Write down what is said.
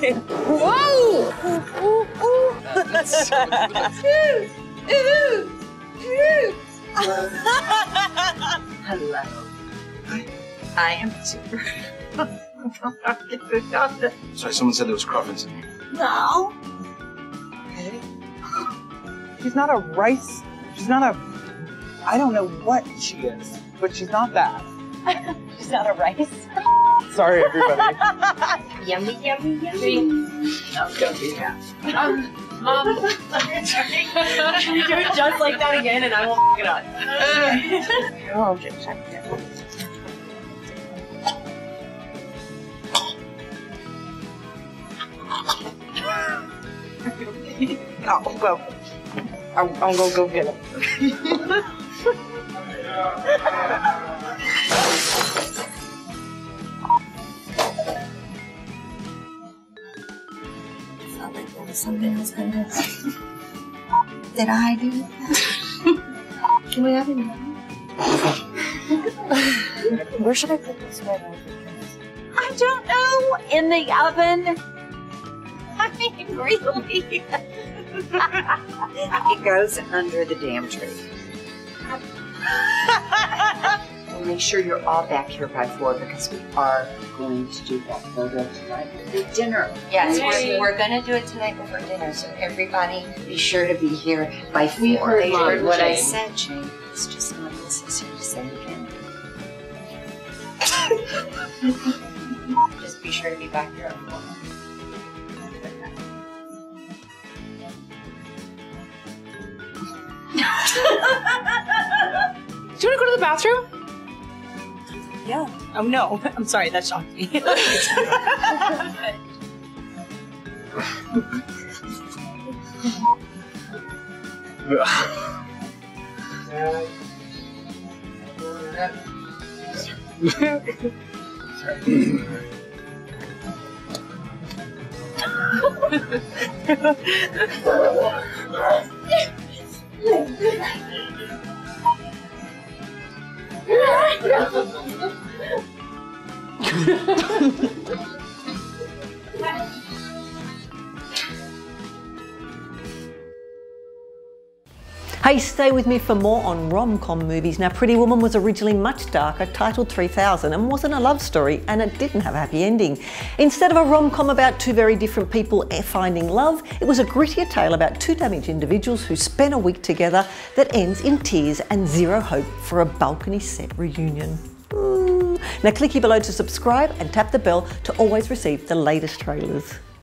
Whoa! Ooh, ooh, ooh. Hello. I am super. Sorry, someone said there was cruffins in here. no. She's not a rice. She's not a. I don't know what she is, but she's not that. She's not a rice. Sorry, everybody. Yummy, yummy, yummy. No, don't do that. Um, Mom, Can you do it just like that again and I will f it up? oh, okay, check it. Oh, well, I'll, I'll go go get it. Felt like there was something else going to Did I do that? Can we have it now? where should I put this right I don't know. In the oven. I mean, really. It goes under the damn tree. And make sure you're all back here by four because we are going to do that photo tonight. The dinner. Yes, Yay. we're, we're gonna do it tonight before dinner, so everybody Be sure to be here by four. We heard Mom. what I said, Jane. It's just not necessary to say it again. just be sure to be back here at four. Do you want to go to the bathroom? Yeah. Oh no, I'm sorry, that shocked me. Hey, stay with me for more on rom-com movies. Now, Pretty Woman was originally much darker, titled 3000, and wasn't a love story, and it didn't have a happy ending. Instead of a rom-com about two very different people finding love, it was a grittier tale about two damaged individuals who spent a week together that ends in tears and zero hope for a balcony set reunion. Now, click here below to subscribe and tap the bell to always receive the latest trailers.